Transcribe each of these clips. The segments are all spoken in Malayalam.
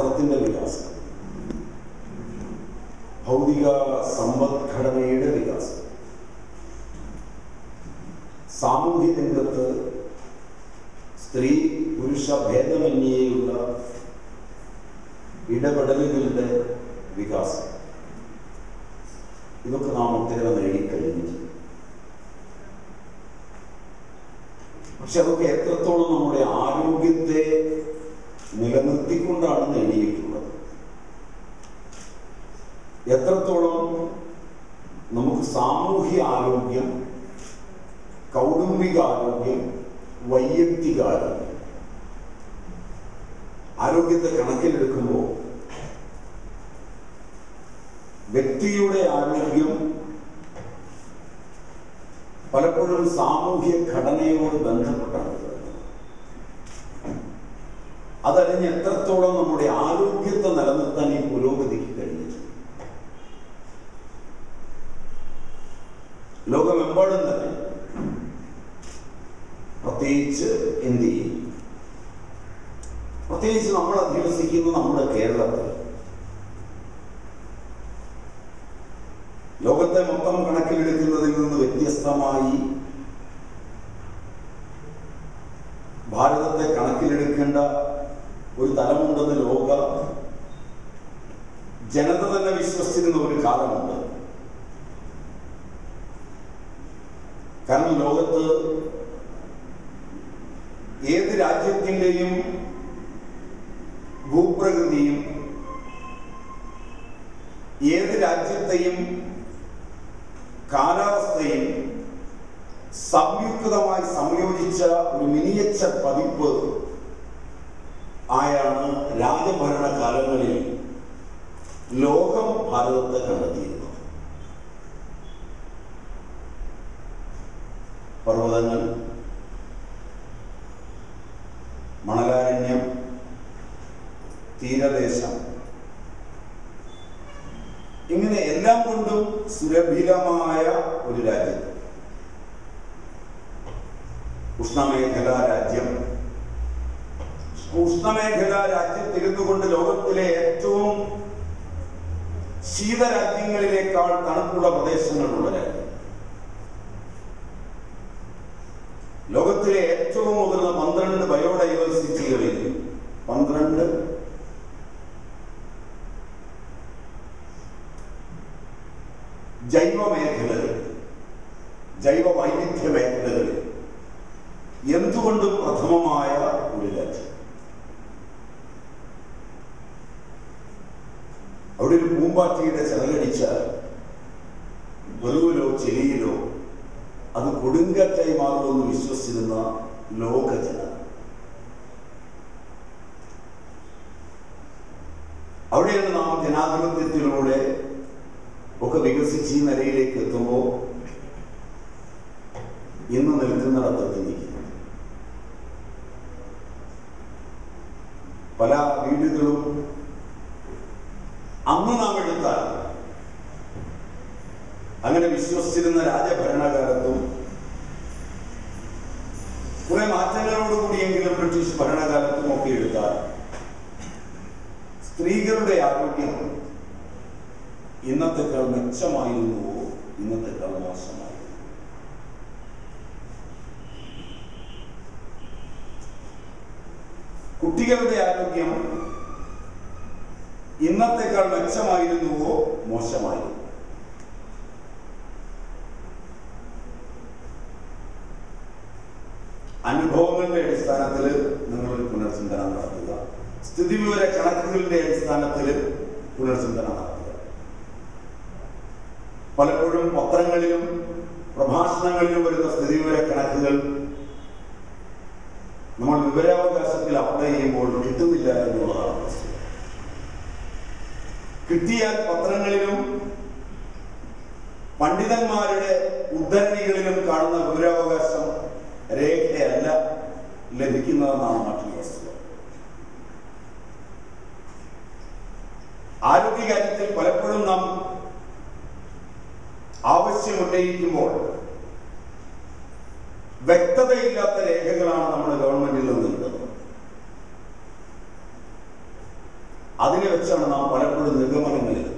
ശാസ്ത്രത്തിന്റെ വികാസം. ഭൗതിക സമ്പദ്ഘടനയുടെ വികാസം. സാമൂഹ്യ രംഗത്ത് സ്ത്രീ പുരുഷ ഭേദമന്യേയുള്ള ഇടപെടലുകളുടെ വികാസം. ഇതൊക്കെ നാം ഒട്ടേറെ നേടിക്കഴിഞ്ഞു. പക്ഷെ അതൊക്കെ എത്രത്തോളം നമ്മുടെ ആരോഗ്യത്തെ നിലനിർത്തിക്കൊണ്ടാണ് നേടിയിട്ടുള്ളത്. എത്രത്തോളം നമുക്ക് സാമൂഹ്യ ആരോഗ്യം കൗടുംബിക ആരോഗ്യം വൈയക്തിക ആരോഗ്യം ആരോഗ്യത്തെ കണക്കിലെടുക്കുമ്പോൾ വ്യക്തിയുടെ ആരോഗ്യം പലപ്പോഴും സാമൂഹ്യ ഘടനയോട് ബന്ധപ്പെട്ടാണ് വരുന്നത് അതറിഞ്ഞ് എത്രത്തോളം നമ്മുടെ ആരോഗ്യത്തെ നിലനിർത്താൻ ഈ പുരോഗതിക്ക് കഴിഞ്ഞിട്ടുണ്ട്. ലോകമെമ്പാടും തന്നെ പ്രത്യേകിച്ച് ഇന്ത്യയിൽ പ്രത്യേകിച്ച് നമ്മൾ അധിവസിക്കുന്ന നമ്മുടെ കേരളത്തിൽ പർവതങ്ങൾ മണലാരണ്യം തീരദേശം. ഇങ്ങനെ എല്ലാം കൊണ്ടും സുരഭിലമായ ഒരു രാജ്യം. ഉഷ്ണമേഖലാ രാജ്യം. ഉഷ്ണമേഖലാ രാജ്യത്തിരുന്നുകൊണ്ട് ലോകത്തിലെ ഏറ്റവും ശീതരാജ്യങ്ങളിലേക്കാൾ തണുപ്പുള്ള പ്രദേശങ്ങളുള്ള രാജ്യം. അവിടെയാണ് നാം ജനാധിപത്യത്തിലൂടെ ഒക്കെ വികസിച്ച് ഈ നിലയിലേക്ക് എത്തുമ്പോൾ ഇന്ന് പലപ്പോഴും പത്രങ്ങളിലും പ്രഭാഷണങ്ങളിലും വരുന്ന സ്ഥിതിവിവര കണക്കുകൾ നമ്മൾ വിവരാവകാശത്തിൽ അപ്ലൈ ചെയ്യുമ്പോൾ കിട്ടുന്നില്ല എന്നുള്ളതാണ് കിട്ടിയാൽ പത്രങ്ങളിലും പണ്ഡിതന്മാരുടെ ഉദ്ധരണികളിലും കാണുന്ന വിവരാവകാശം രേഖയല്ല ലഭിക്കുന്നതെന്നാണ് മറ്റൊരു വസ്തുത. ആരോഗ്യകാര്യത്തിൽ പലപ്പോഴും ആവശ്യമുന്നയിക്കുമ്പോൾ വ്യക്തതയില്ലാത്ത രേഖകളാണ് നമ്മുടെ ഗവൺമെന്റിൽ നിന്ന് കിട്ടുന്നത് അതിനെ വെച്ചാണ് നാം പലപ്പോഴും നിഗമനങ്ങളിലെത്തുന്നത്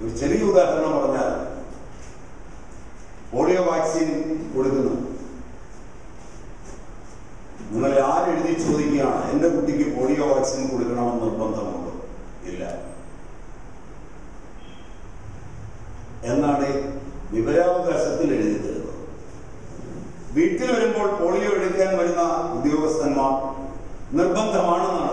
ഒരു ചെറിയ ഉദാഹരണം പറഞ്ഞാൽ പോളിയോ വാക്സിൻ കൊടുക്കുന്നു. നിങ്ങൾ ആരെഴുതി ചോദിക്കുകയാണ് എന്റെ കുട്ടിക്ക് പോളിയോ വാക്സിൻ കൊടുക്കണമെന്ന് നിർബന്ധമുണ്ടോ? ഇല്ല. എന്നാണ് വിവരാവകാശത്തിൽ എഴുതി തരുന്നത് വീട്ടിൽ വരുമ്പോൾ പോളിയോ എടുക്കാൻ വരുന്ന ഉദ്യോഗസ്ഥന്മാർ നിർബന്ധമാണെന്നാണ്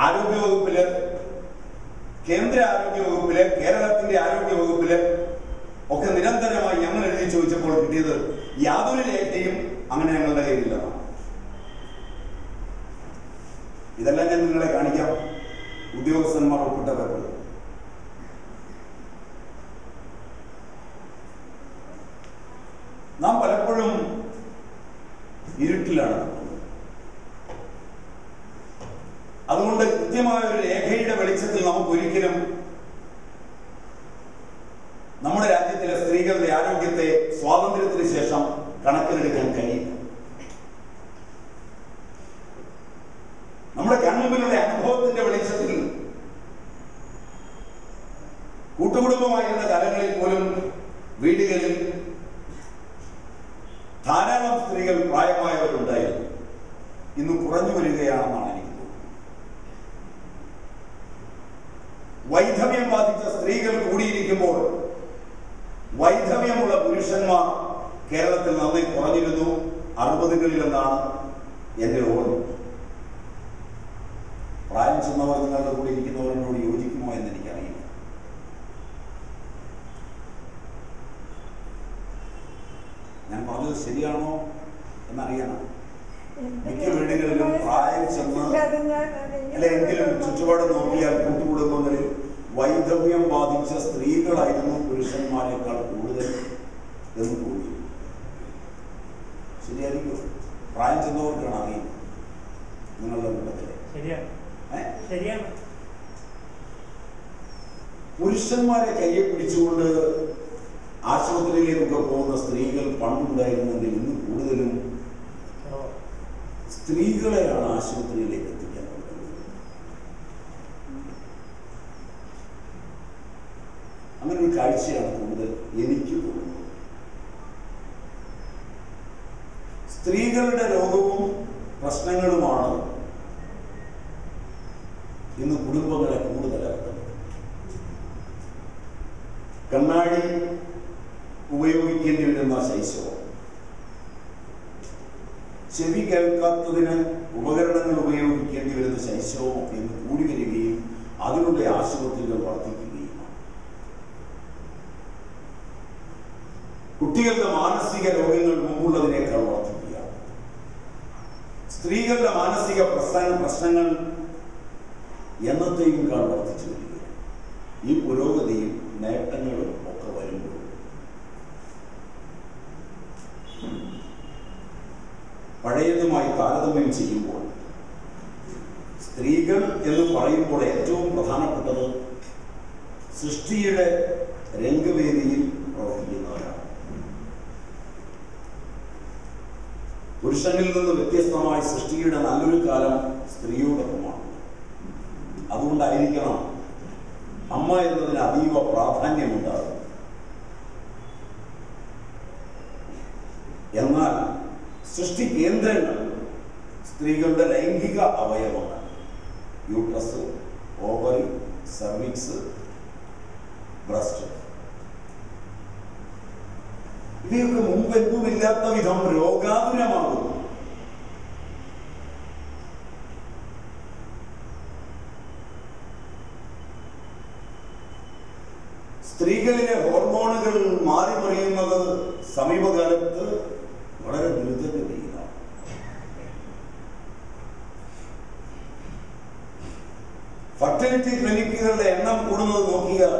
ആരോഗ്യവകുപ്പിൽ കേന്ദ്ര ആരോഗ്യ വകുപ്പിൽ കേരളത്തിന്റെ ആരോഗ്യ വകുപ്പിൽ ഒക്കെ നിരന്തരമായി ഞങ്ങൾ എഴുതി ചോദിച്ചപ്പോൾ കിട്ടിയത് യാതൊരു രേഖയും അങ്ങനെ ഞങ്ങളുടെ കയ്യിലില്ല. ഇതെല്ലാം ഞാൻ നിങ്ങളെ കാണിക്കാം. ഉദ്യോഗസ്ഥന്മാർ ഒപ്പിട്ട പേപ്പർ നാം പലപ്പോഴും ഇരുട്ടിലാണ് അതുകൊണ്ട് കൃത്യമായ ഒരു രേഖയുടെ വെളിച്ചത്തിൽ നമുക്ക് ഒരിക്കലും നമ്മുടെ രാജ്യത്തിലെ സ്ത്രീകളുടെ ആരോഗ്യത്തെ സ്വാതന്ത്ര്യത്തിന് ശേഷം കണക്കിലെടുക്കാൻ കഴിയില്ല നമ്മുടെ കൺമുമ്പിലുള്ള അനുഭവത്തിന്റെ വെളിച്ചത്തിൽ കൂട്ടുകുടുംബമായിരുന്ന കാലങ്ങളിൽ പോലും വീടുകളിൽ ധാരാളം സ്ത്രീകൾ പ്രായമായവരുണ്ടായിരുന്നു ഇന്ന് കുറഞ്ഞു വരികയാണെന്നാണ് എനിക്ക് തോന്നുന്നത് വൈധവ്യം ബാധിച്ച സ്ത്രീകൾ കൂടിയിരിക്കുമ്പോൾ വൈധവ്യമുള്ള പുരുഷന്മാർ കേരളത്തിൽ നന്നായി കുറഞ്ഞിരുന്നു. അറുപതുകളിൽ എന്നാണ് എന്റെ ഓർമ്മ. പ്രായം ചെന്നവർ നിങ്ങളുടെ കൂടെ ഇരിക്കുന്നവരോട് യോജിക്കുമോ എന്ന് എനിക്കറിയില്ല. ഞാൻ പറഞ്ഞത് ശരിയാണോ എന്നറിയണം. മിക്ക വീടുകളിലും പ്രായം ചെന്ന് അല്ലെങ്കിലും ചുറ്റുപാട് നോക്കിയാൽ കൂട്ടുകുടുംബങ്ങളിൽ വൈധവ്യം ബാധിച്ച സ്ത്രീകളായിരുന്നു പുരുഷന്മാരെക്കാൾ കൂടുതൽ എന്ന് തോന്നി ശരിയായിരിക്കും പ്രായം ചെന്നവർക്കാണ് അറിയുന്നത് നിങ്ങളുടെ കൂട്ടത്തിൽ. പുരുഷന്മാരെ കയ്യെ പിടിച്ചുകൊണ്ട് ആശുപത്രിയിലേക്കൊക്കെ പോകുന്ന സ്ത്രീകൾ പണ്ടുണ്ടായിരുന്നെങ്കിൽ ഇന്ന് കൂടുതലും സ്ത്രീകളെയാണ് ആശുപത്രിയിലേക്ക് അങ്ങനെ ഒരു കാഴ്ചയാണ് കൂടുതൽ എനിക്ക് തോന്നുന്നത്. സ്ത്രീകളുടെ രോഗവും പ്രശ്നങ്ങളുമാണ് ഇന്ന് കുടുംബങ്ങളെ കൂടുതലാക്കുന്നത് കണ്ണാടി ഉപയോഗിക്കേണ്ടി വരുന്ന ശൈശവം. ചെവി കേൾക്കാത്തതിന് ഉപകരണങ്ങൾ ഉപയോഗിക്കേണ്ടി വരുന്ന ശൈശവം ഇന്ന് കൂടി വരികയും അതിനുള്ള ആശുപത്രികൾ വർദ്ധിക്കുകയുമാണ് കുട്ടികളുടെ മാനസിക രോഗങ്ങൾ മുമ്പുള്ളതിനേക്കാൾ വർദ്ധിക്കുകയാണ് സ്ത്രീകളുടെ മാനസിക പ്രശ്ന പ്രശ്നങ്ങൾ എന്നത്തെയുംക്കാൾ വർദ്ധിച്ചു വരികയാണ് ഈ പുരോഗതിയും നേട്ടങ്ങളും ഒക്കെ വരുമ്പോൾ പഴയതുമായി താരതമ്യം ചെയ്യുമ്പോൾ സ്ത്രീകൾ എന്ന് പറയുമ്പോൾ ഏറ്റവും പ്രധാനപ്പെട്ടത് സൃഷ്ടിയുടെ രംഗവേദിയിൽ പ്രവർത്തിക്കുന്നവരാണ് പുരുഷനിൽ നിന്ന് വ്യത്യസ്തമായി സൃഷ്ടിയുടെ നല്ലൊരു കാലം സ്ത്രീയോടൊപ്പമാണ്. അതുകൊണ്ടായിരിക്കണം അമ്മ എന്നതിന് അതീവ പ്രാധാന്യമുണ്ടാകും എന്നാൽ സൃഷ്ടി കേന്ദ്രങ്ങൾ സ്ത്രീകളുടെ ലൈംഗിക അവയവമാണ് യൂട്രസ് ഓവറി സർവിക്സ് ബ്രസ്റ്റ്. ഇവയൊക്കെ മുമ്പെങ്ങുമില്ലാത്ത വിധം രോഗാതുരമാകുന്നു. സ്ത്രീകളിലെ ഹോർമോണുകൾ മാറി മറിയുന്നത് സമീപകാലത്ത് വളരെ ദുരിതഗതിയിലാണ്. ഫർട്ടിലിറ്റി ക്ലിനിക്കുകളുടെ എണ്ണം കൂടുന്നത് നോക്കിയാൽ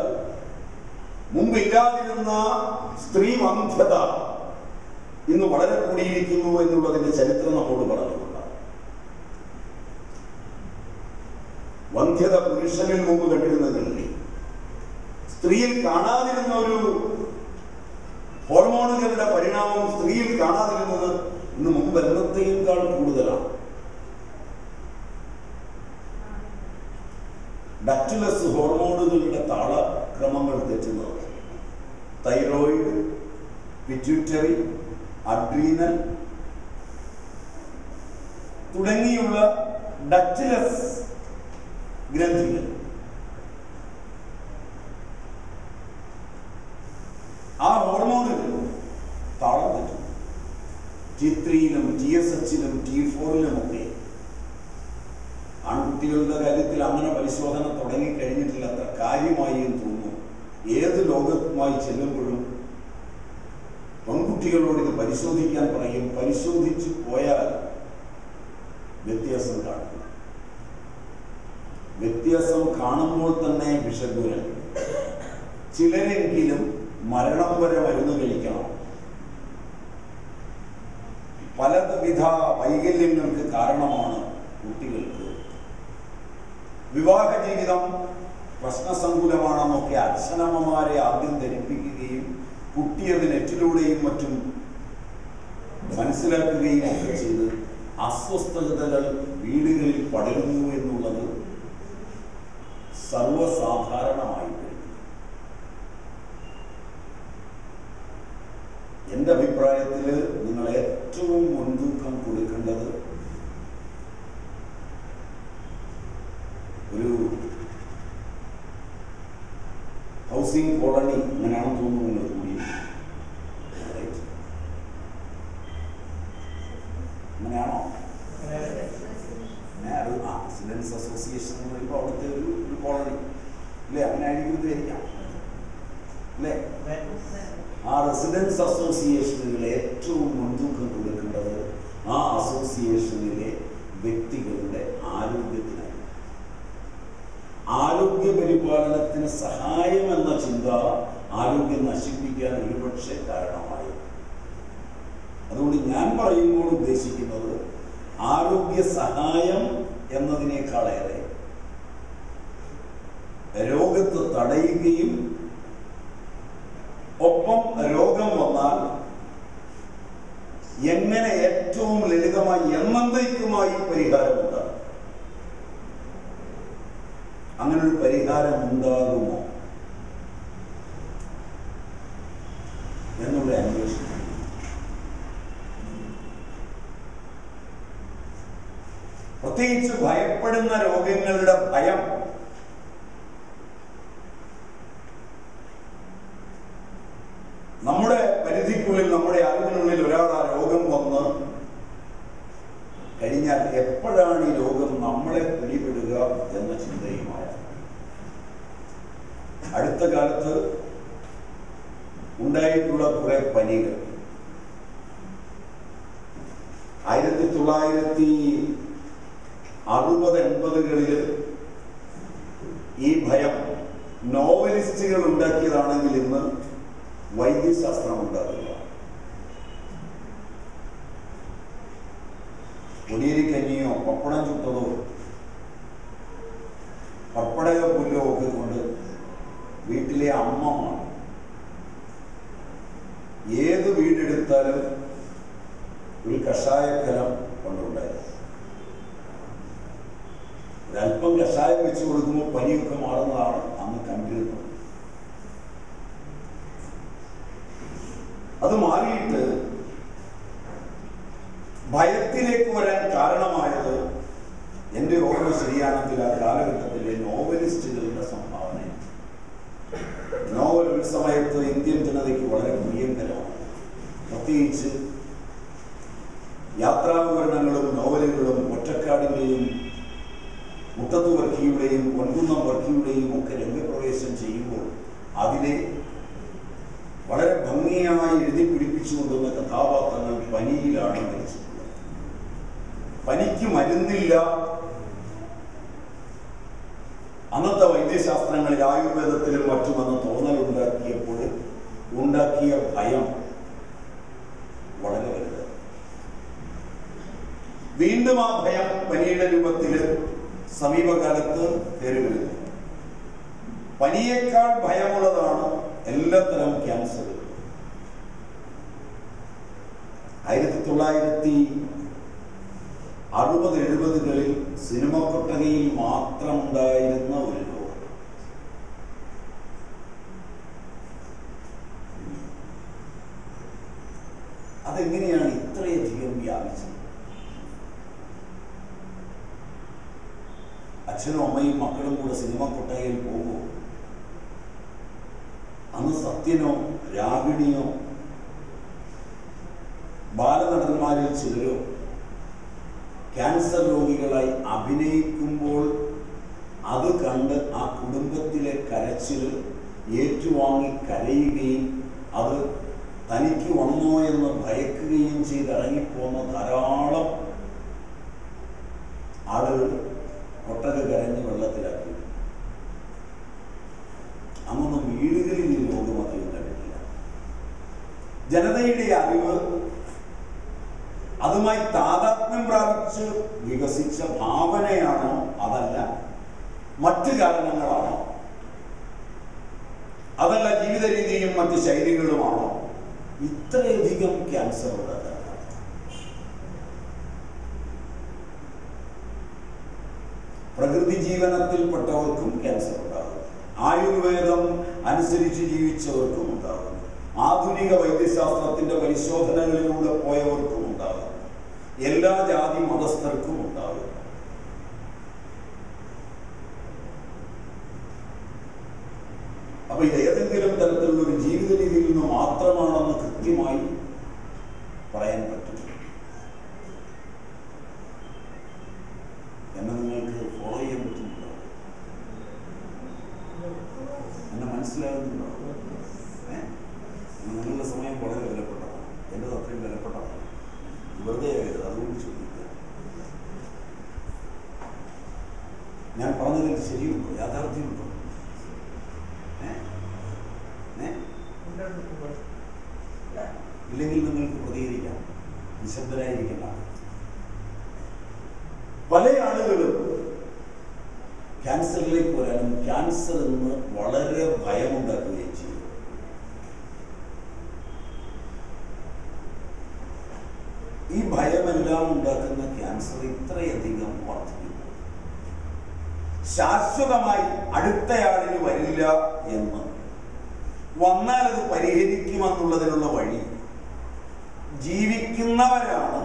മുമ്പില്ലാതിരുന്ന സ്ത്രീ മന്ധ്യത ഇന്ന് വളരെ കൂടിയിരിക്കുന്നു എന്നുള്ളതിന്റെ ചരിത്രം നമ്മോട് പറഞ്ഞിട്ടുണ്ട്. വന്ധ്യത പുരുഷനിൽ മുമ്പ് കണ്ടിരുന്നതില്ലേ. സ്ത്രീയിൽ കാണാതിരുന്ന ഒരു ഹോർമോണുകളുടെ പരിണാമം സ്ത്രീയിൽ കാണാതിരുന്നത് ഇന്ന് മുമ്പ് എന്നത്തേക്കാൾ കൂടുതലാണ്. ഡക്ടിലസ് ഹോർമോണുകളുടെ താളക്രമങ്ങൾ തെറ്റുന്നത് തൈറോയിഡ് പിറ്റ്യൂറ്ററി അഡ്രീനൽ തുടങ്ങിയുള്ള ഡക്റ്റിലസ് ഗ്രന്ഥികൾ ആ ഹോർമോണുകൾ താളം തെറ്റും ടി ത്രീയിലും ടി എസ് എച്ചിലും ടി ഫോറിലും ഒക്കെ ആൺകുട്ടികളുടെ കാര്യത്തിൽ അങ്ങനെ പരിശോധന തുടങ്ങിക്കഴിഞ്ഞിട്ടില്ല അത്ര കാര്യമായി എന്ന് തോന്നുന്നു. ഏത് ലോകത്തുമായി ചെല്ലുമ്പോഴും പെൺകുട്ടികളോട് ഇത് പരിശോധിക്കാൻ പറയും. പരിശോധിച്ചു പോയാൽ വ്യത്യാസം കാണും. വ്യത്യാസം കാണുമ്പോൾ തന്നെ വിഷഗുരൻ. ചിലരെങ്കിലും മരണം വരെ മരുന്ന് കഴിക്കണം. പലവിധ വൈകല്യങ്ങൾക്ക് കാരണമാണ് കുട്ടികൾക്ക്. വിവാഹ ജീവിതം പ്രശ്നസങ്കുലമാണെന്നൊക്കെ അച്ഛനമ്മമാരെ ആദ്യം ധരിപ്പിക്കുകയും കുട്ടിയത് നെറ്റിലൂടെയും മറ്റും മനസ്സിലാക്കുകയും ഒക്കെ ചെയ്ത് അസ്വസ്ഥതകൾ വീടുകളിൽ പടരുന്നു എന്നുള്ളത് സർവസാധാരണമായി വരുന്നു എന്റെ അഭിപ്രായത്തിൽ നിങ്ങൾ ഏറ്റവും മുൻതൂക്കം കൊടുക്കേണ്ടത് ഒരു ഹൗസിംഗ് കോളനി അങ്ങനെയാണെന്ന് തോന്നുന്നു നിങ്ങൾ കൂടി അങ്ങനെയാണോ അങ്ങനെ അത് ആ റെസിഡൻസ് അസോസിയേഷൻ എന്ന് പറയുമ്പോൾ അവിടുത്തെ ഒരു ഒരു കോളനി അല്ലേ അങ്ങനെ ആയിരിക്കും ഇത് ധരിക്കാം അല്ലേ ആ റെസിഡൻസ് അസോസിയേഷനുകൾ ഏറ്റവും മുൻതൂക്കം കൊടുക്കേണ്ടത് ആ അസോസിയേഷനിലെ വ്യക്തികളുടെ ആരോഗ്യത്തിനായി. ആരോഗ്യ പരിപാലനത്തിന് സഹായം എന്ന ചിന്ത ആരോഗ്യം നശിപ്പിക്കാൻ ഒരുപക്ഷെ കാരണമായി. അതുകൊണ്ട് ഞാൻ പറയുമ്പോൾ ഉദ്ദേശിക്കുന്നത് ആരോഗ്യ സഹായം എന്നതിനേക്കാളേറെ രോഗത്തെ തടയുകയും ഒപ്പം രോഗം വന്നാൽ എങ്ങനെ ഏറ്റവും ലളിതമായി എന്നേക്കുമായി പരിഹാരമുണ്ടാകും അങ്ങനെ ഒരു പരിഹാരം ഉണ്ടാകുമോ എന്നുള്ള അന്വേഷണം പ്രത്യേകിച്ച് ഭയപ്പെടുന്ന രോഗങ്ങളുടെ ഭയം നമ്മുടെ പരിധിക്കുള്ളിൽ നമ്മുടെ അറിവിനുള്ളിൽ ഒരാൾ ആ രോഗം വന്ന് കഴിഞ്ഞാൽ എപ്പോഴാണ് ഈ രോഗം നമ്മളെ പിടിപെടുക ചിന്തയുമായ അടുത്ത കാലത്ത് ഉണ്ടായിട്ടുള്ള കുറെ പനികൾ. ആയിരത്തി തൊള്ളായിരത്തി അറുപത് എൺപതുകളിൽ ഈ ഭയം നോവലിസ്റ്റുകൾ ഉണ്ടാക്കിയതാണെങ്കിൽ ഇന്ന് വൈദ്യശാസ്ത്രം ഉണ്ടാക്കുക പൊടിയരിക്കഞ്ഞിയോ പപ്പടം ചുട്ടതോ പപ്പടക പുല്ലോ ഒക്കെ കൊണ്ട് വീട്ടിലെ അമ്മമാണ് ഏത് വീടെടുത്താലും ഒരു കഷായക്കലം കൊണ്ടുണ്ടായിരുന്നു. ഒരല്പം കഷായം വെച്ച് കൊടുക്കുമ്പോൾ പനിയൊക്കെ മാറുന്നതാണ് അന്ന് കണ്ടിരുന്നത്. അത് മാറിയിട്ട് ഭയത്തിലേക്ക് വരാൻ കാരണമായത് എന്റെ ഓർമ്മ ശരിയാണെങ്കിൽ ആ കാലഘട്ടത്തിലെ നോവലിസ്റ്റുകളുടെ സംഭാവന നോവൽ ഒരു സമയത്ത് ഇന്ത്യൻ ജനതയ്ക്ക് വളരെ പ്രിയങ്കരമാണ്. പ്രത്യേകിച്ച് യാത്രാവിവരണങ്ങളും നോവലുകളും ഒറ്റക്കാടിന്റെയും മുട്ടത്ത് വർക്കിയുടെയും പൊൻകുന്നം വർക്കിയുടെയും ഒക്കെ രംഗപ്രവേശം ചെയ്യുമ്പോൾ അതിലെ വളരെ ഭംഗിയായി എഴുതി പിടിപ്പിച്ചുകൊണ്ടുവന്ന കഥാപാത്രങ്ങൾ പനിയിലാണ് മരിച്ചിട്ടുള്ളത്. പനിക്ക് മരുന്നില്ല അന്നത്തെ വൈദ്യശാസ്ത്രങ്ങളിൽ ആയുർവേദത്തിലും മറ്റുമെന്ന് തോന്നലുണ്ടാക്കിയപ്പോൾ ഉണ്ടാക്കിയ ഭയം വളരെ വലുത് വീണ്ടും ആ ഭയം പനിയുടെ രൂപത്തിൽ സമീപകാലത്ത് കയറി വരുന്നു പനിയേക്കാൾ ഭയമുള്ളതാണ് എല്ലാത്തരം ക്യാൻസറുകൾ ആയിരത്തി തൊള്ളായിരത്തി അറുപത് എഴുപതുകളിൽ സിനിമ കൊട്ടകയിൽ മാത്രം ഉണ്ടായിരുന്ന ഒരു ലോകം. അതെങ്ങനെയാണ് ഇത്രയധികം വ്യാപിച്ചത്? അച്ഛനും അമ്മയും മക്കളും കൂടെ സിനിമ കൊട്ടകയിൽ പോകുമ്പോൾ അന്ന് സത്യനോ രാഗിണിയോ ബാലനടന്മാരിൽ ചിലരോ ക്യാൻസർ രോഗികളായി അഭിനയിക്കുമ്പോൾ അത് കണ്ട് ആ കുടുംബത്തിലെ കരച്ചിൽ ഏറ്റുവാങ്ങി കരയുകയും അത് തനിക്ക് വന്നോ എന്ന് ഭയക്കുകയും ചെയ്ത് ഇറങ്ങിപ്പോന്ന ധാരാളം പ്രകൃതി ജീവനത്തിൽപ്പെട്ടവർക്കും ക്യാൻസർ ഉണ്ടാകും. ആയുർവേദം അനുസരിച്ച് ജീവിച്ചവർക്കും ഉണ്ടാകും. ആധുനിക വൈദ്യശാസ്ത്രത്തിന്റെ പരിശോധനകളിലൂടെ പോയവർക്കും ഉണ്ടാകും. എല്ലാ ജാതി മതസ്ഥർക്കും ഉണ്ടാകും. ഭയമുണ്ടാക്കുകയും ചെയ്യും. ഈ ഭയമെല്ലാം ഉണ്ടാക്കുന്ന ക്യാൻസർ ഇത്രയധികം വർദ്ധിക്കുന്നു. ശാശ്വതമായി അടുത്തയാളിന് വരില്ല എന്ന്. വന്നാൽ അത് പരിഹരിക്കുമെന്നുള്ളതിനുള്ള വഴി ജീവിക്കുന്നവരാണ്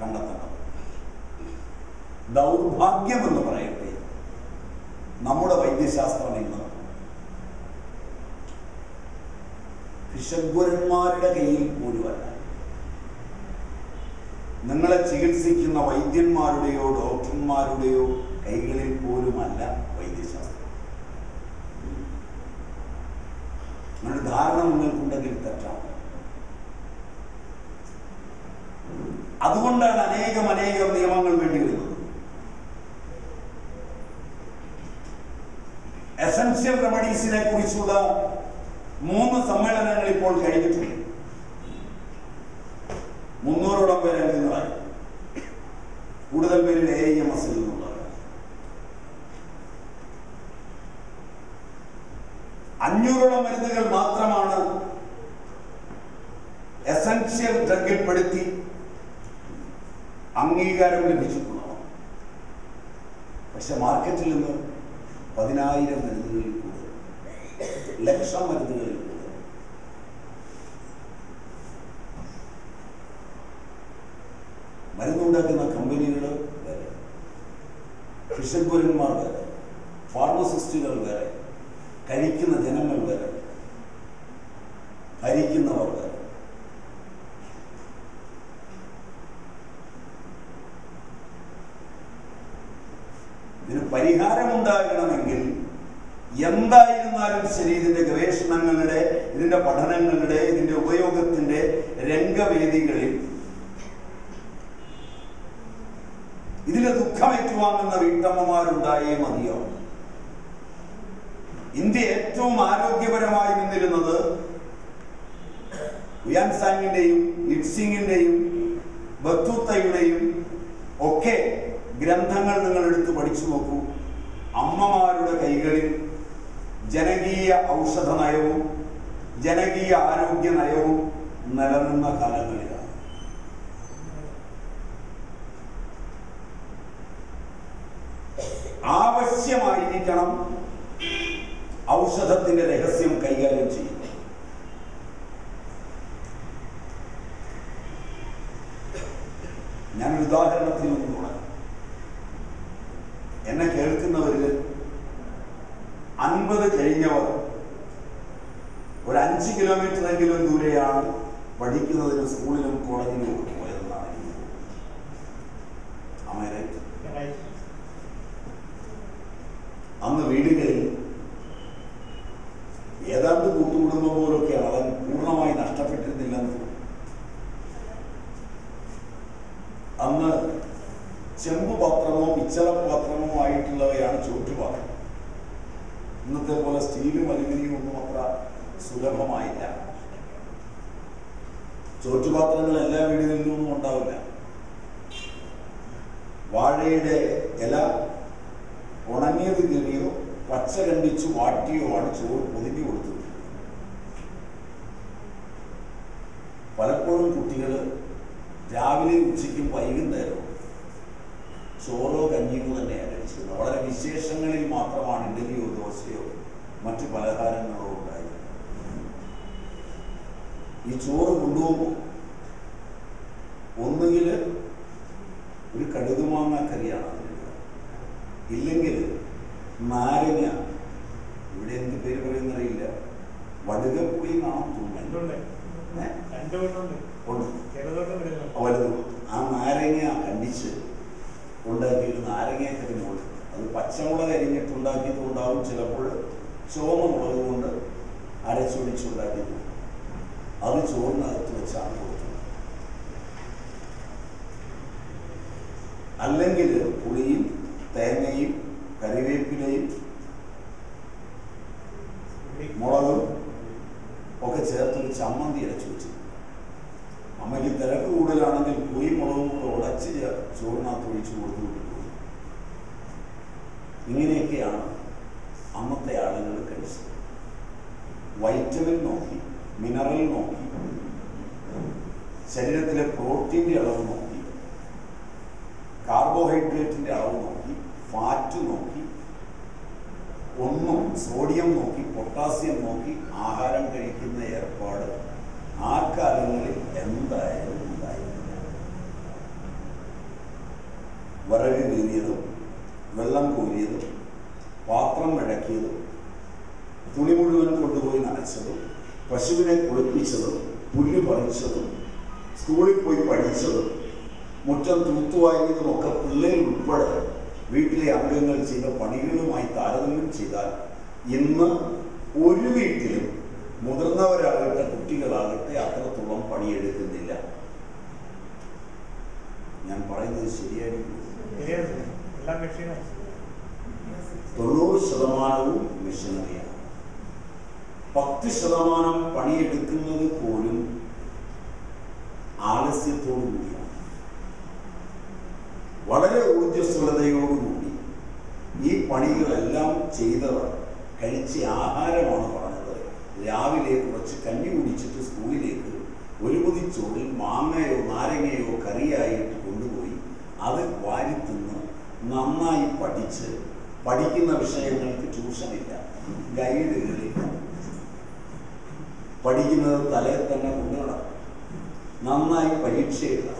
കണ്ടെത്തേണ്ടത്. ദൗർഭാഗ്യമെന്ന് പറയട്ടെ. നമ്മുടെ വൈദ്യശാസ്ത്രം ഇന്ന് ഭിഷഗ്വരന്മാരുടെ കയ്യിൽ പോലുമല്ല നിങ്ങളെ ചികിത്സിക്കുന്ന വൈദ്യന്മാരുടെയോ ഡോക്ടർമാരുടെയോ കൈകളിൽ പോലുമല്ല വൈദ്യശാസ്ത്രം. നിങ്ങളുടെ ധാരണ നിങ്ങൾക്കുണ്ടെങ്കിൽ തെറ്റാണ്. അതുകൊണ്ടാണ് അനേകം അനേകം നിയമങ്ങൾ വേണ്ടി വരുന്നത്. എസൻഷ്യൽ റെമഡീസിനെ കുറിച്ചുള്ള മൂന്ന് സമ്മേളനങ്ങൾ ഇപ്പോൾ കഴിഞ്ഞിട്ടുണ്ട്. മുന്നൂറോളം പേര് അംഗങ്ങളായി. കൂടുതൽ പേരിൽ എ എം എസിൽ ഇതിലെ ദുഃഖം ഏറ്റുവാങ്ങുന്ന വീട്ടമ്മമാരുണ്ടായേ മതിയോ ഇന്ത്യ ഏറ്റവും ആരോഗ്യപരമായി നിന്നിരുന്നത് ഉയാൻസാങ്ങിന്റെയും ബത്തൂത്തയുടെയും ഒക്കെ ഗ്രന്ഥങ്ങൾ നിങ്ങൾ എടുത്ത് പഠിച്ചു നോക്കൂ. അമ്മമാരുടെ കൈകളിൽ ജനകീയ ഔഷധ നയവും ജനകീയ ആരോഗ്യ നയവും നിലനിന്ന കാലങ്ങളിലാണ് ആവശ്യമായിരിക്കണം ഔഷധത്തിന്റെ രഹസ്യം കൈകാര്യം വലുത്. ആ നാരങ്ങ കണ്ടിച്ച് ഉണ്ടാക്കിയിട്ട് നാരങ്ങയൊക്കെ മുകളിൽ. അത് പച്ചമുളക് അരിഞ്ഞിട്ട് ഉണ്ടാക്കിയതുകൊണ്ടാവും ചിലപ്പോൾ ചുവന്ന മുളക് കൊണ്ട് അരച്ചൊടിച്ചുണ്ടാക്കിയത് അത് ചോറിനകത്ത് വെച്ചാണ് കൊടുക്കുന്നത് അല്ലെങ്കിൽ പുളിയും തേങ്ങയും കറിവേപ്പിലയും മുളകും ഒക്കെ ചേർത്തൊരു ചമ്മന്തി അരച്ചു വെച്ചു അമ്മയ്ക്ക് തിരക്ക് കൂടുതലാണെങ്കിൽ പുളി മുളകും കൂടെ ഉടച്ച് ചേ- ചോറിനകത്ത് ഒഴിച്ചു കൊടുത്തു വിട്ടു ഇങ്ങനെയൊക്കെയാണ് അന്നത്തെ ആളുകൾ കഴിച്ചത് വൈറ്റമിൻ നോക്കി മിനറൽ നോക്കി ശരീരത്തിലെ പ്രോട്ടീന്റെ അളവ് നോക്കി കാർബോഹൈഡ്രേറ്റിന്റെ അളവ് നോക്കി ഫാറ്റ് നോക്കി ഒന്നും സോഡിയം നോക്കി പൊട്ടാസ്യം നോക്കി ആഹാരം കഴിക്കുന്ന ഏർപ്പാട് ആ കാലങ്ങളിൽ എന്തായാലും ഉണ്ടായിരുന്നില്ല വിറക് കീറിയതും വെള്ളം കോരിയതും പാത്രം മഴക്കിയതും തുണി മുഴുവൻ കൊണ്ടുപോയി നനച്ചതും പശുവിനെ കുളിപ്പിച്ചതും പുല്ല് പറിച്ചതും സ്കൂളിൽ പോയി പഠിച്ചതും മുറ്റം തൂത്തുവാങ്ങിയതും ഒക്കെ പിള്ളേർ ഉൾപ്പെടെ വീട്ടിലെ അംഗങ്ങൾ ചെയ്ത പണികളുമായി താരതമ്യം ചെയ്താൽ ഇന്ന് ഒരു വീട്ടിലും മുതിർന്നവരാകട്ടെ കുട്ടികളാകട്ടെ അത്രത്തോളം പണിയെടുക്കുന്നില്ല. ശതമാനം പണിയെടുക്കുന്നത് പോലും ആലസ്യത്തോടു കൂടിയാണ് വളരെ ഊർജസ്വലതയോടുകൂടി ഈ പണികളെല്ലാം ചെയ്തവർ കഴിച്ച ആഹാരമാണ് പറഞ്ഞത്. രാവിലെ കുറച്ച് കഞ്ഞി കുടിച്ചിട്ട് സ്കൂളിലേക്ക് ഒരു പൊതി ചോറിൽ മാങ്ങയോ നാരങ്ങയോ കറിയായിട്ട് കൊണ്ടുപോയി അത് വാരി തിന്ന് നന്നായി പഠിച്ച് പഠിക്കുന്ന വിഷയങ്ങൾക്ക് ട്യൂഷനില്ല ഗൈഡുകളില്ല. പഠിക്കുന്നത് തലയിൽ തന്നെ കൊണ്ടുനടക്കും നന്നായി പരീക്ഷ എഴുതണം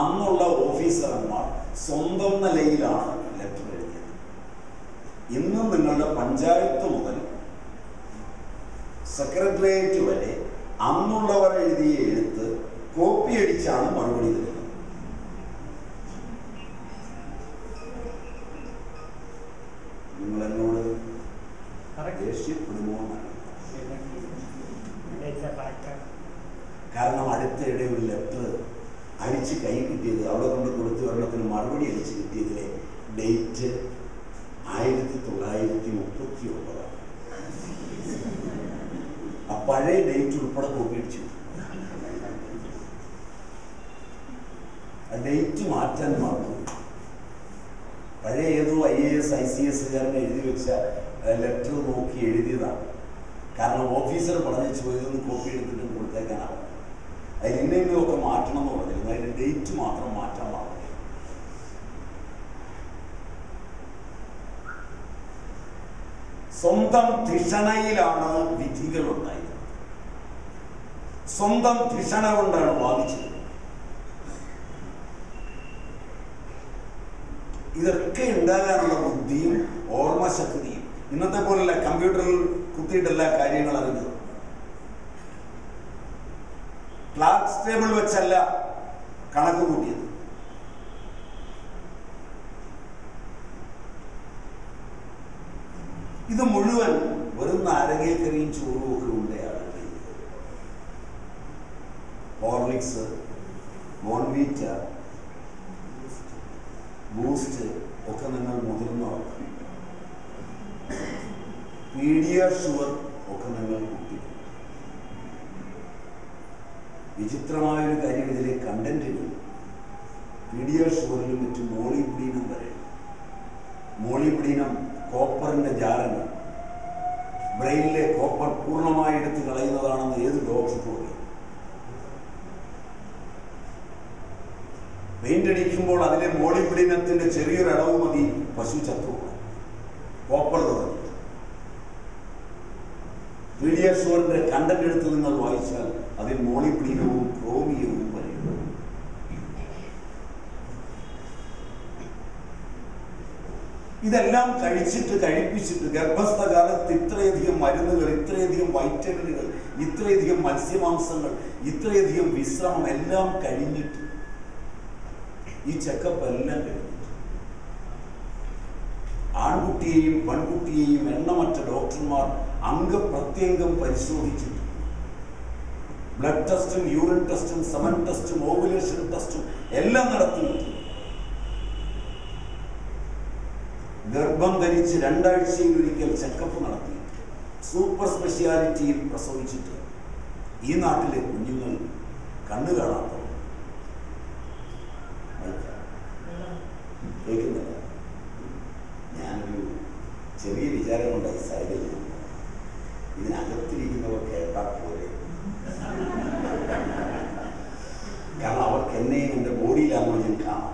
അന്നുള്ള ഓഫീസർമാർ സ്വന്തം നിലയിലാണ് ലെറ്റർ എഴുതിയത്. ഇന്നും നിങ്ങളുടെ പഞ്ചായത്ത് മുതൽ സെക്രട്ടേറിയറ്റ് വരെ അന്നുള്ളവർ എഴുതിയ എഴുത്ത് കോപ്പി അടിച്ചാണ് മറുപടി തരുന്നത്. നിങ്ങൾ എന്നോട് എന്നാണ് It's a factor. കാരണം അടുത്തിടെ ഒരു ലെറ്റർ അടിച്ച് കൈ കിട്ടിയത് അവിടെ കൊണ്ട് കൊടുത്തു ഒരെണ്ണത്തിന് മറുപടി അടിച്ച് കിട്ടിയതിലെ ഡേറ്റ് ആയിരത്തി തൊള്ളായിരത്തി മുപ്പത്തി ഒമ്പതാണ് ആ പഴയ ഡേറ്റ് ഉൾപ്പെടെ കോപ്പി അടിച്ചു. ആ ഡേറ്റ് മാറ്റാൻ മറന്നു. പഴയ ഏതോ I A S I C എസ്സുകാരൻ എഴുതി വെച്ച ലെറ്റർ നോക്കി എഴുതിയതാണ്. കാരണം ഓഫീസർ പറഞ്ഞു ചോദിച്ചൊന്ന് കോപ്പി എടുത്തിട്ട് കൊടുത്തേക്കാനാവും അതിൽ ഇന്ന ഇന്നൊക്കെ മാറ്റണം എന്ന് പറഞ്ഞിരുന്നു. അതിന്റെ ഡേറ്റ് മാത്രം മാറ്റാൻ പറഞ്ഞു സ്വന്തം ധിഷണയിലാണ് വിധികൾ ഉണ്ടായിരുന്നത് സ്വന്തം ധിഷണ കൊണ്ടാണ് വാദിച്ചത്. ഇതൊക്കെ ഉണ്ടാകാനുള്ള ബുദ്ധിയും ഓർമ്മശക്തിയും ഇന്നത്തെ പോലെയല്ല കമ്പ്യൂട്ടറിൽ കുത്തിയിട്ടല്ല കാര്യങ്ങൾ അറിഞ്ഞത് ടേബിൾ വെച്ചല്ല കണക്ക് കൂട്ടിയത്. ഇത് മുഴുവൻ വെറും നാരങ്ങക്കറിയും ചോറും ഒക്കെ ഉണ്ടയാണ് ഹോർലിക്സ് മോൺവീറ്റ ബൂസ്റ്റ് ഒക്കെ നിങ്ങൾ മുതിർന്നവർ പീഡിയ ഷുവർ ഒക്കെ നിങ്ങൾ കുട്ടി വിചിത്രമായൊരു കണ്ടന്റുകൾ ഇതിലെ ഷോറിലും മറ്റും മോളിബ്ഡീനം വരെ. മോളിബ്ഡീനം കോപ്പറിന്റെ ജാരങ്ങൾ ബ്രെയിനിലെ കോപ്പർ പൂർണമായി എടുത്ത് കളയുന്നതാണെന്ന് ഏത് പറയും? പെയിന്റ് അതിലെ മോളിബ്ഡിനത്തിന്റെ ചെറിയൊരു അളവ് മതി. പശു ചത്തു കോപ്പർ തുടങ്ങി. ഷോറിന്റെ കണ്ടന്റ് എടുത്ത് നിങ്ങൾ വായിച്ചാൽ അതിൽ മോളിബ്ഡിനവും ക്രോമിയവും വരും ഇതെല്ലാം കഴിച്ചിട്ട് കഴിപ്പിച്ചിട്ട് ഗർഭസ്ഥ കാലത്ത് ഇത്രയധികം മരുന്നുകൾ ഇത്രയധികം വൈറ്റമിനുകൾ ഇത്രയധികം മത്സ്യമാംസങ്ങൾ ഇത്രയധികം വിശ്രമം എല്ലാം കഴിഞ്ഞിട്ട് ഈ ചെക്കപ്പ് എല്ലാം കഴിഞ്ഞിട്ട് ആൺകുട്ടിയെയും പെൺകുട്ടിയെയും എണ്ണമറ്റ ഡോക്ടർമാർ അംഗപ്രത്യംഗം പരിശോധിച്ചിട്ട് ബ്ലഡ് ടെസ്റ്റും യൂറിൻ ടെസ്റ്റും സെമൻ ടെസ്റ്റും ഓവുലേഷൻ ടെസ്റ്റും എല്ലാം നടത്തിയിട്ട് ഗർഭം ധരിച്ച് രണ്ടാഴ്ചയിൽ ഒരിക്കൽ ചെക്കപ്പ് നടത്തി. സൂപ്പർ സ്പെഷ്യാലിറ്റിയിൽ പ്രസവിച്ചിട്ട്. ഈ നാട്ടിലെ കുഞ്ഞുങ്ങൾ കണ്ണു കാണാത്തവർ കേൾക്കുന്നില്ല ഞാനൊരു ചെറിയ വിചാരമുണ്ടായി സൈഡിൽ ഇതിനകത്തിരിക്കുന്നവർ കേട്ടാൽ പോലെ കാരണം അവർക്ക് എന്നെയും എന്റെ ബോഡി ലാംഗ്വേജും കാണാം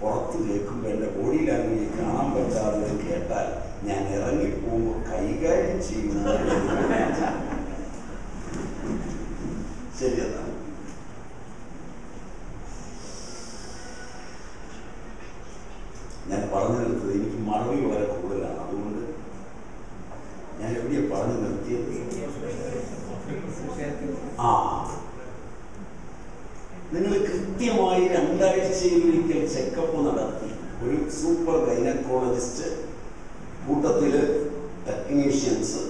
പുറത്ത് കേൾക്കുമ്പോൾ എന്റെ ബോഡി ലാംഗ്വേജ് കാണാൻ പറ്റാതെ ഇത് കേട്ടാൽ ഞാൻ ഇറങ്ങിപ്പോകുമ്പോൾ കൈകാര്യം ചെയ്യുന്നത് ശരി എന്നാ ഞാൻ പറഞ്ഞു നിർത്തത് എനിക്ക് മറവി വളരെ കൂടുതലാണ് അതുകൊണ്ട് ഞാൻ എവിടെയാ പറഞ്ഞു നിർത്തിയത് ആ നിങ്ങൾ കൃത്യമായി രണ്ടാഴ്ചയിൽ ഒരിക്കൽ ചെക്കപ്പ് നടത്തി ഒരു സൂപ്പർ ഗൈനക്കോളജിസ്റ്റ് കൂട്ടത്തിൽ ടെക്നീഷ്യൻസ്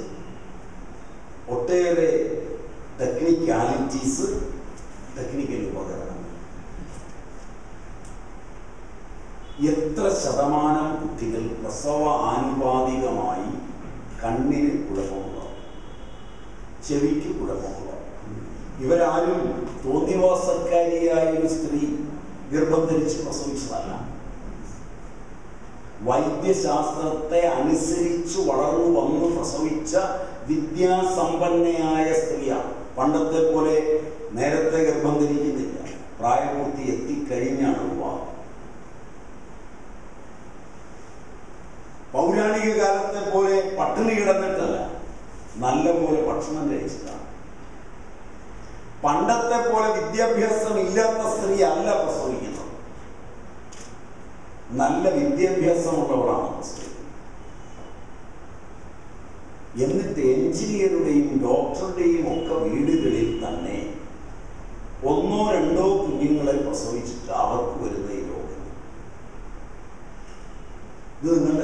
ഒട്ടേറെ ടെക്നിക്കാലിറ്റീസ് ടെക്നിക്കൽ ഉപകരണം എത്ര ശതമാനം കുട്ടികൾ പ്രസവ ആനുപാതികമായി കണ്ണിന് കുഴപ്പമുള്ളവർ ചെവിക്ക് കുഴപ്പമുള്ളവർ ഇവരാരും തോന്നിവാസക്കാരിയായ ഒരു സ്ത്രീ ഗർഭം ധരിച്ച് പ്രസവിച്ചതല്ല. വൈദ്യശാസ്ത്രത്തെ അനുസരിച്ച് വളർന്നു വന്ന് പ്രസവിച്ച വിദ്യാസമ്പന്നയായ സ്ത്രീയാണ് പണ്ടത്തെ പോലെ നേരത്തെ ഗർഭം ധരിക്കുന്നില്ല പ്രായപൂർത്തി എത്തിക്കഴിഞ്ഞാണ് വിവാഹം പൗരാണിക കാലത്തെ പോലെ പട്ടിണി കിടന്നിട്ടല്ല നല്ല പോലെ ഭക്ഷണം കഴിച്ചിട്ടാണ്. പണ്ടത്തെ പോലെ വിദ്യാഭ്യാസം ഇല്ലാത്ത സ്ത്രീ അല്ല പ്രസവിക്കുന്നത്. നല്ല വിദ്യാഭ്യാസമുള്ളവളാണ് പ്രസവിക്കുന്നത് എന്നിട്ട് എഞ്ചിനീയറുടെയും ഡോക്ടറുടെയും ഒക്കെ വീടുകളിൽ തന്നെ ഒന്നോ രണ്ടോ കുഞ്ഞുങ്ങളെ പ്രസവിച്ചിട്ട് അവർക്ക് വരുന്ന ഈ രോഗം. ഇത് നിങ്ങളുടെ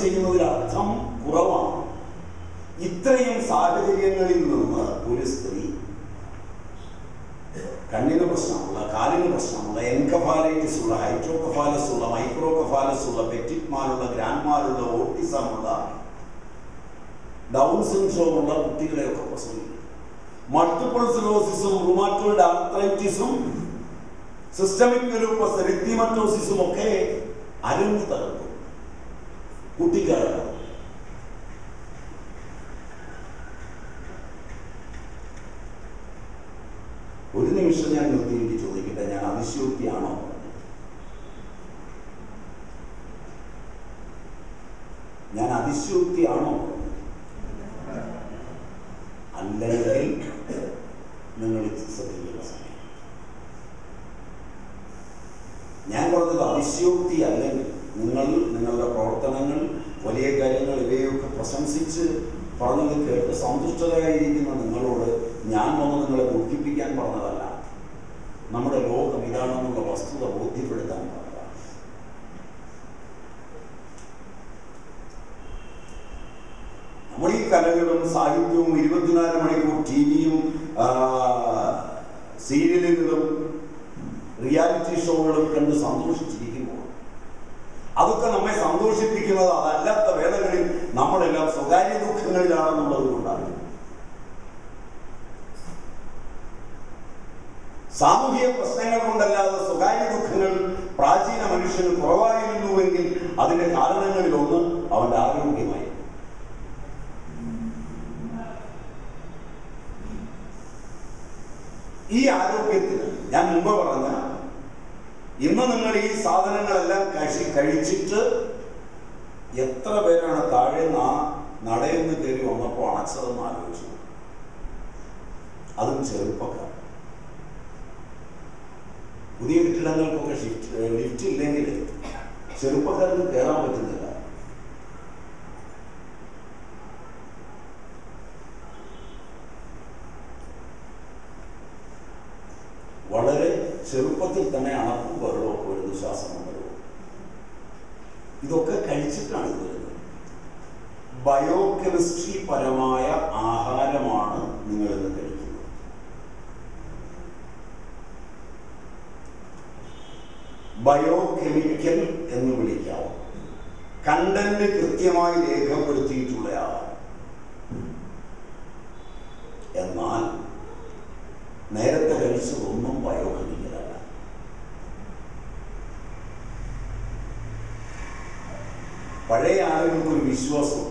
ചെയ്യുന്നതിൽ അർത്ഥം കുറവാണ്. ഇത്രയും സാഹചര്യങ്ങളിൽ നിന്ന് ഒരു സ്ത്രീ കണ്ണിന് പ്രശ്നമുള്ള കാലിന് പ്രശ്നമുള്ള എൻകഫാലൈറ്റിസ് ഉള്ള ഹൈഡ്രോകഫാലസ് ഉള്ള മൈക്രോകഫാലസ് ഉള്ള പെറ്റിക്മാരുള്ള ഗ്രാൻഡ്മാരുള്ള ഓട്ടിസം ഉള്ള ഡൗൺ സിൻഡ്രോം ഉള്ള കുട്ടികളെയൊക്കെ പ്രസവിക്കും. മൾട്ടിപ്പിൾ സിറോസിസും റുമാറ്റോയിഡ് ആർത്രൈറ്റിസും സിസ്റ്റമിക് ലൂപ്പസ് എറിത്തീമറ്റോസിസും ഒക്കെ അരങ്ങ് കുട്ടിക്കാലത്ത്. ഒരു നിമിഷം ഞാൻ നിർത്തിയിട്ട് ചോദിക്കട്ടെ ഞാൻ അതിശയോക്തിയാണോ? ഞാൻ അതിശയോക്തിയാണോ അല്ലെങ്കിൽ നിങ്ങൾ ശ്രദ്ധിക്കുന്ന സമയം ഞാൻ പറഞ്ഞത് അതിശയോക്തി അല്ലെങ്കിൽ നിങ്ങൾ നിങ്ങളുടെ പ്രവർത്തനങ്ങൾ വലിയ കാര്യങ്ങൾ പ്രശംസിച്ച് പറഞ്ഞത് കേട്ട് സന്തുഷ്ടരായിരിക്കുന്ന നിങ്ങളോട് ഞാൻ വന്ന് നിങ്ങളെ ദുഃഖിപ്പിക്കാൻ പറഞ്ഞതല്ല. നമ്മുടെ ലോകം ഇതാണെന്നുള്ള വസ്തുത ബോധ്യപ്പെടുത്താൻ പറഞ്ഞതാണ്. നമ്മൾ ഈ കലകളും സാഹിത്യവും ഇരുപത്തിനാല് മണിക്കൂർ ടി വിയും സീരിയലുകളും റിയാലിറ്റി ഷോകളും കണ്ട് സന്തോഷിച്ചിരിക്കുമ്പോൾ അതൊക്കെ നമ്മെ സന്തോഷിപ്പിക്കുന്നത് അതല്ലാത്ത വേളകളിൽ നമ്മളെല്ലാം സ്വകാര്യ ദുഃഖങ്ങളിലാണെന്നുള്ളത് കൊണ്ടാണ് സാമൂഹിക പ്രശ്നങ്ങൾ കൊണ്ടല്ലാതെ സ്വകാര്യ ദുഃഖങ്ങൾ പ്രാചീന മനുഷ്യന് കുറവായിരുന്നുവെങ്കിൽ അതിന്റെ കാരണങ്ങളിൽ ഒന്ന് അവന്റെ ആരോഗ്യമായി. ഈ ആരോഗ്യത്തിന് ഞാൻ മുമ്പ് പറഞ്ഞ ഇന്ന് നിങ്ങൾ ഈ സാധനങ്ങളെല്ലാം കഴി കഴിച്ചിട്ട് എത്ര പേരാണ് താഴെ നാ നടയെന്ന് കയറി വന്നപ്പോൾ അണച്ചതെന്ന് ആലോചിച്ചു. അതും ചെറുപ്പക്കാർ. പുതിയ കെട്ടിടങ്ങൾക്കൊക്കെ ലിഫ്റ്റ് ഇല്ലെങ്കിൽ ചെറുപ്പക്കാർക്ക് കയറാൻ പറ്റുന്നില്ല വളരെ ചെറുപ്പത്തിൽ തന്നെ അണപ്പും ബഹളവും വരുന്നു ശ്വാസം കൊണ്ടു ഇതൊക്കെ കഴിച്ചിട്ടാണ് ഇത് വരുന്നത് ബയോ കെമിസ്ട്രി പരമായ ആഹാരമാണ് നിങ്ങൾ ഇന്ന് കഴിക്കുന്നത്. ബയോ കെമിക്കൽ എന്ന് വിളിക്കാം. കണ്ടന്റ് കൃത്യമായി രേഖപ്പെടുത്തിയിട്ടുള്ള എന്നാൽ നേരത്തെ കഴിച്ചതൊന്നും ബയോകെമിക്കലല്ല പഴയ ആളുകൾക്ക് ഒരു വിശ്വാസമുണ്ട്